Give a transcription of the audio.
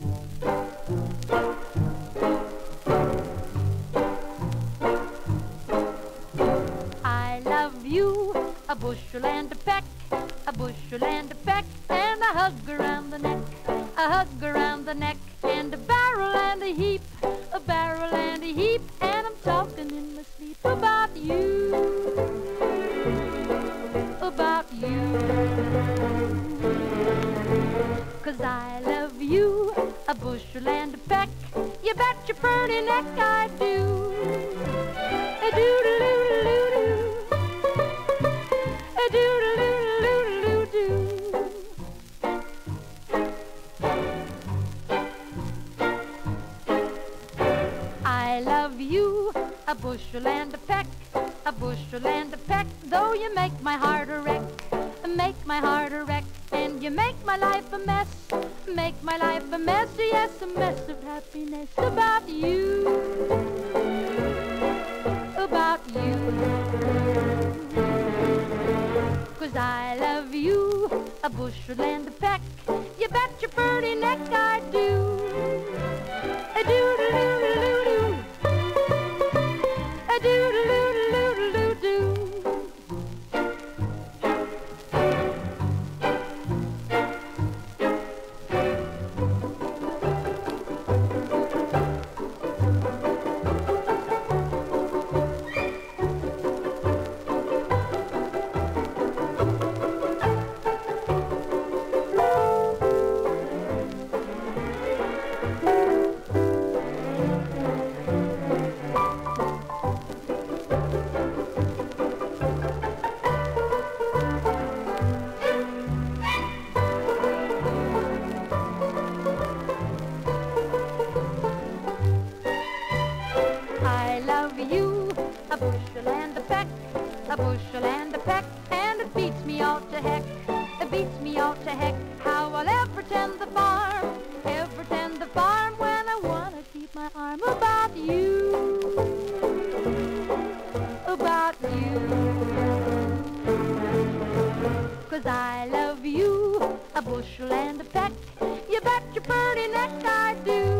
I love you, a bushel and a peck, a bushel and a peck, and a hug around the neck, a hug around the neck, and a barrel and a heap, a barrel and a heap, and I'm talking in my sleep about a bushel and a peck, you bet your pretty neck I do. A doodle-doo-doo-doo. A doodle-doo-doo-doo-doo. I love you, a bushel and a peck, a bushel and a peck, though you make my heart a wreck, make my heart a wreck, you make my life a mess, make my life a mess, yes, a mess of happiness about you, about you. Cause I love you, a bushel and a peck, you bet your pretty neck I do. A doodle-doo-doo-doo. A bushel and a peck, a bushel and a peck, and it beats me all to heck, it beats me all to heck, how I'll ever tend the farm, ever tend the farm when I wanna keep my arm about you, about you. Cause I love you, a bushel and a peck, you bet your pretty neck I do.